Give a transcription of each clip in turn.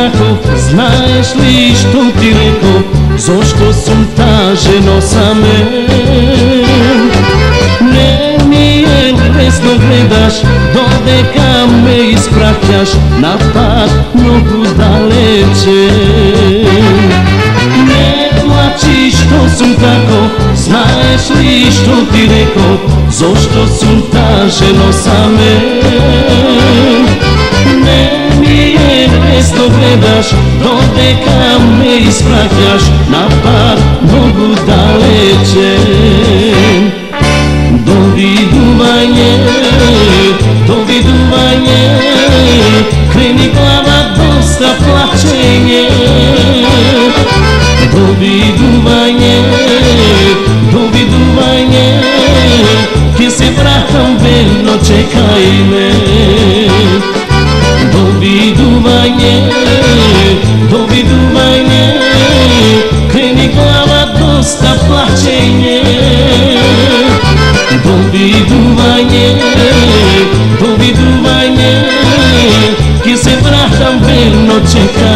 страхов Знаеш ли што ти реков? Зошто сум та жено самен Не ми е лесно гледаш Додека ме испраќаш На пат многу далече Не плачи што сум таков Знаеш ли што ти реков? Зошто сум та жено самен гледаш Додека ме испраќаш На пат многу далече Довидување, довидување Крени глава доста плачење. Довидување, довидување Ке се вратам верно, чекај ме. sta plačenje Pobiduvanje, pobiduvanje que se vratam veno čeka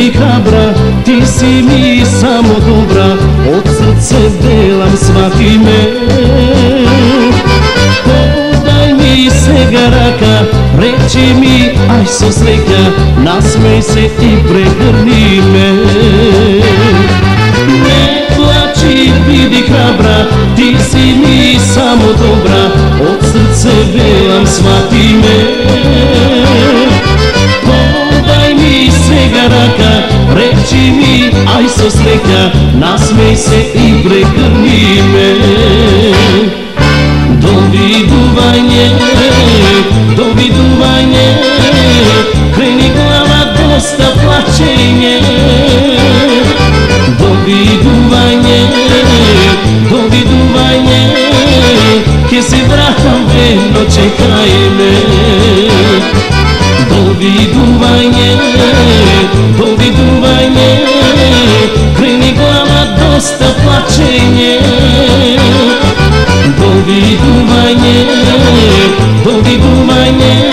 tebi kabra Ti si mi samo dobra Od srce delam svaki me Podaj mi se garaka Reći mi aj so slika Nasmej se i pregrni me. Ne plači vidi kabra Ti si mi samo dobra Od srce delam svaki me vechea N-a se igre gândime Dovidu vanje, dovidu vanje Kreni glava dosta plaćenje Dovidu vanje, dovidu vanje Kje se vratam veno caime. me Dovidu prosto plačenje Dovi dumanje, dovi dumanje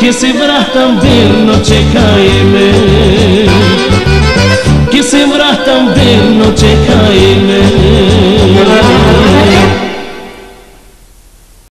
Kje se vratam verno čekaje me. Kje se vratam verno